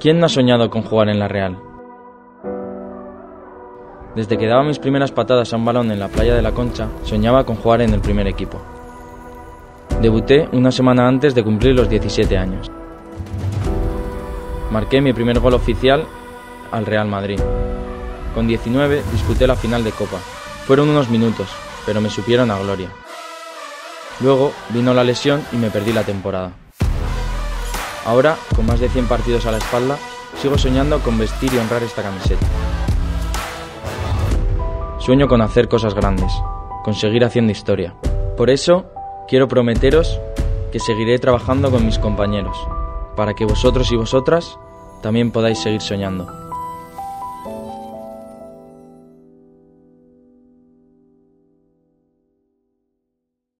¿Quién no ha soñado con jugar en la Real? Desde que daba mis primeras patadas a un balón en la playa de la Concha, soñaba con jugar en el primer equipo. Debuté una semana antes de cumplir los 17 años. Marqué mi primer gol oficial al Real Madrid. Con 19 disputé la final de Copa. Fueron unos minutos, pero me supieron a gloria. Luego vino la lesión y me perdí la temporada. Ahora, con más de 100 partidos a la espalda, sigo soñando con vestir y honrar esta camiseta. Sueño con hacer cosas grandes, con seguir haciendo historia. Por eso, quiero prometeros que seguiré trabajando con mis compañeros, para que vosotros y vosotras también podáis seguir soñando.